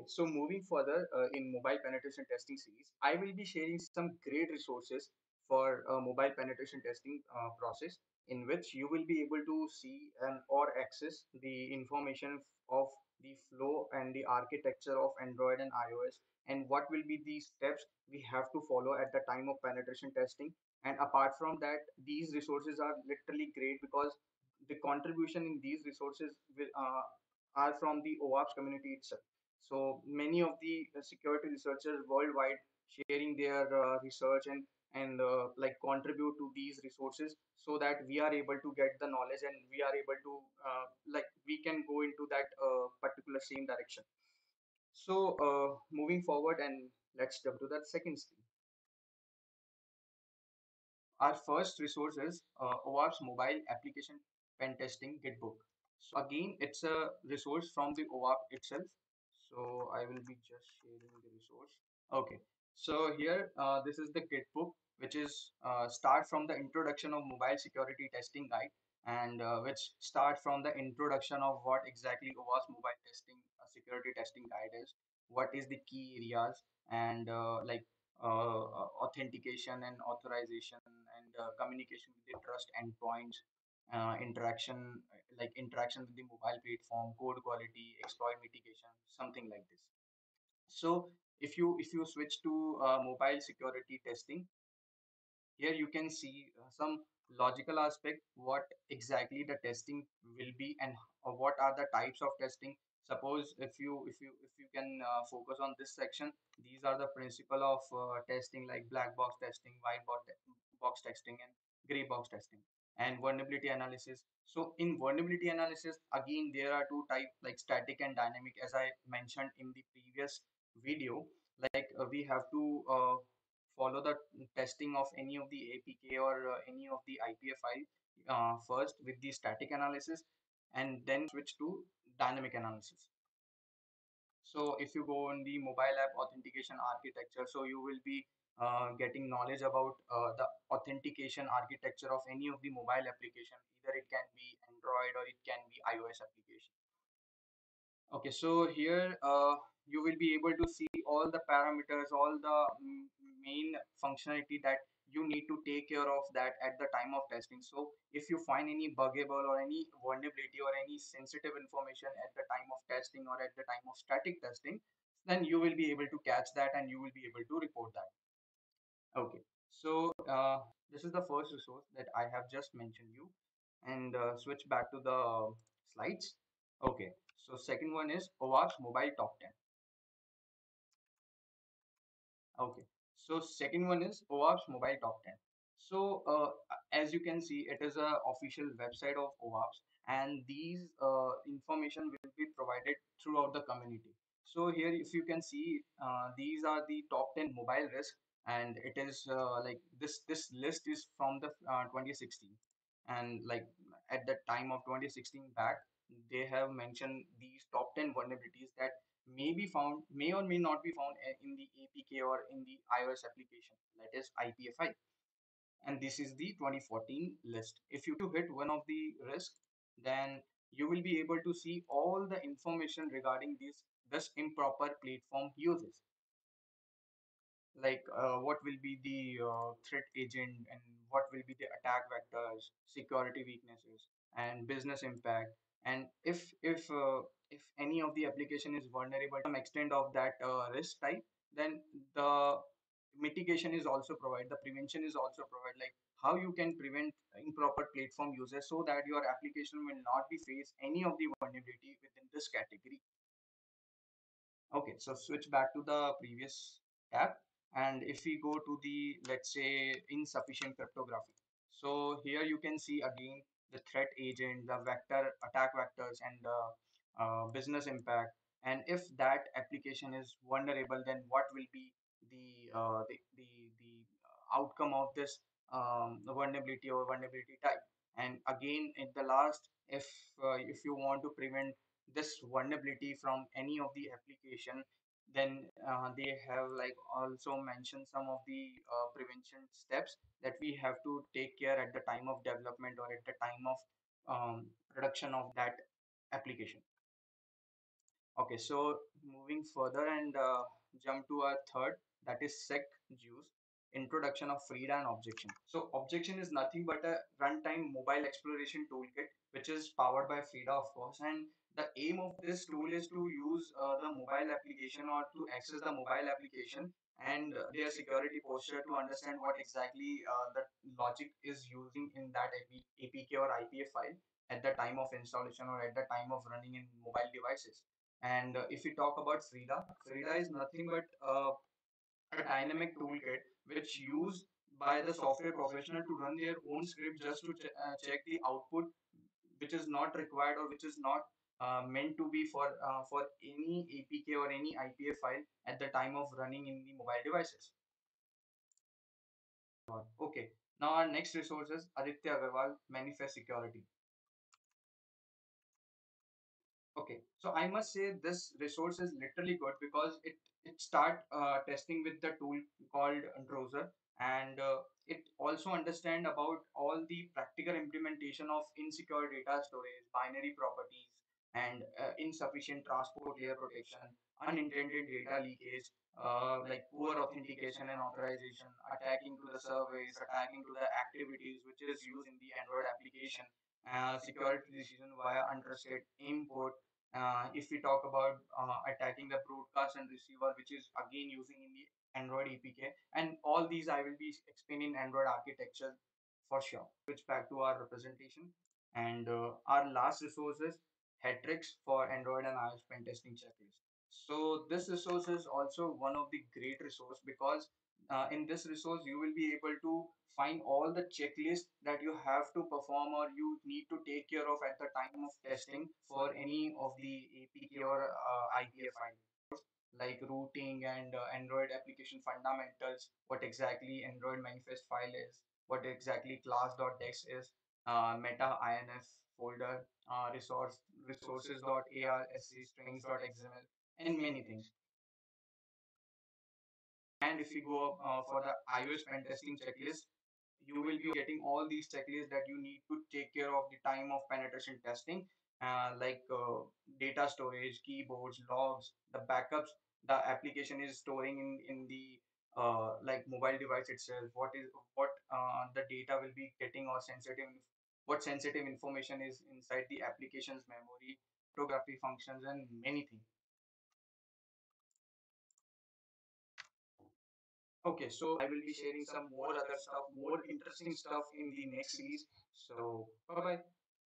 Okay, so moving further uh, in mobile penetration testing series, I will be sharing some great resources for uh, mobile penetration testing uh, process in which you will be able to see and or access the information of the flow and the architecture of Android and iOS and what will be the steps we have to follow at the time of penetration testing. And apart from that, these resources are literally great because the contribution in these resources will, uh, are from the OWASP community itself so many of the uh, security researchers worldwide sharing their uh, research and and uh, like contribute to these resources so that we are able to get the knowledge and we are able to uh, like we can go into that uh, particular same direction. So uh, moving forward and let's jump to that second screen. Our first resource is uh, OWASP mobile application pen testing gitbook so again it's a resource from the OWASP itself so I will be just sharing the resource. Okay, so here uh, this is the Git book, which is uh, start from the introduction of mobile security testing guide and uh, which start from the introduction of what exactly was mobile testing uh, security testing guide is, what is the key areas and uh, like uh, authentication and authorization and communication with the trust endpoints uh, interaction like interaction with the mobile platform code quality exploit mitigation something like this. So if you if you switch to uh, mobile security testing here you can see uh, some logical aspect what exactly the testing will be and what are the types of testing. Suppose if you if you if you can uh, focus on this section these are the principle of uh, testing like black box testing white box, te- box testing and gray box testing and vulnerability analysis so in vulnerability analysis again there are two type like static and dynamic as i mentioned in the previous video like uh, we have to uh, follow the testing of any of the APK or uh, any of the IPA file uh, first with the static analysis and then switch to dynamic analysis. So if you go on the mobile app authentication architecture, so you will be uh, getting knowledge about uh, the authentication architecture of any of the mobile application. Either it can be Android or it can be iOS application. Okay, so here uh, you will be able to see all the parameters, all the mm, main functionality that you need to take care of that at the time of testing. So if you find any buggable or any vulnerability or any sensitive information at the time of testing or at the time of static testing, then you will be able to catch that and you will be able to report that. Okay, so uh, this is the first resource that I have just mentioned you and uh, switch back to the slides. Okay, so second one is OWASP Mobile Top 10. Okay, so second one is OWASP Mobile Top 10. So uh, as you can see, it is a official website of OWASP and these uh, information will be provided throughout the community. So here, if you can see, uh, these are the top 10 mobile risk and it is uh, like this, this list is from the uh, 2016 and like at the time of 2016 back, they have mentioned these top 10 vulnerabilities that may be found, may or may not be found uh, in the APK or in the iOS application, that is IPFI. And this is the 2014 list. If you hit one of the risk, then you will be able to see all the information regarding this this improper platform uses like uh, what will be the uh, threat agent and what will be the attack vectors security weaknesses and business impact? And if if uh, if any of the application is vulnerable to some extent of that uh, risk type then the mitigation is also provided the prevention is also provided like how you can prevent improper platform users so that your application will not be face any of the vulnerability within this category. Okay, so switch back to the previous tab. And if we go to the, let's say, insufficient cryptography. So here you can see again the threat agent, the vector attack vectors, and the uh, business impact. And if that application is vulnerable, then what will be the uh, the, the the outcome of this um, vulnerability or vulnerability type? And again, in the last, if uh, if you want to prevent this vulnerability from any of the application then uh, they have like also mentioned some of the uh, prevention steps that we have to take care at the time of development or at the time of um, production of that application. Okay, so moving further and uh, jump to our third, that is sec juice, introduction of Frida and objection. So objection is nothing but a runtime mobile exploration toolkit, which is powered by Frida, of course. And the aim of this tool is to use uh, the mobile application or to access the mobile application and uh, their security posture to understand what exactly uh, the logic is using in that APK or IPA file at the time of installation or at the time of running in mobile devices and uh, if we talk about Frida, Frida is nothing but uh, a dynamic toolkit which used by the software professional to run their own script just to ch uh, check the output which is not required or which is not uh, meant to be for uh, for any APK or any IPA file at the time of running in the mobile devices. Okay, now our next resource is Aditya Agrawal Manifest Security. Okay, so I must say this resource is literally good because it it start uh, testing with the tool called Drozer and uh, it also understand about all the practical implementation of insecure data storage, binary properties, and uh, insufficient transport layer protection, unintended data leakage, uh, like poor authentication and authorization, attacking to the surveys, attacking to the activities which is used in the Android application, security decision via untrusted input uh, if we talk about uh, attacking the broadcast and receiver, which is again using in the Android APK, and all these I will be explaining Android architecture for sure. Switch back to our representation, and uh, our last resource is HackTricks for Android and iOS pen testing checklist. So this resource is also one of the great resource because uh, in this resource you will be able to find all the checklists that you have to perform or you need to take care of at the time of testing for any of the APK or uh, IPA file like rooting and uh, Android application fundamentals, what exactly Android manifest file is, what exactly class.dex is, uh, meta inf folder, uh, resource resources.arc strings.xml, and many things. And if you go uh, for the iOS pen testing checklist, you will be getting all these checklists that you need to take care of the time of penetration testing, uh, like uh, data storage, keyboards, logs, the backups the application is storing in in the uh, like mobile device itself. What is what uh, the data will be getting or sensitive what sensitive information is inside the application's memory, cryptography functions, and many things. Okay, so I will be sharing some more other stuff, more interesting stuff in the next series. So, bye bye.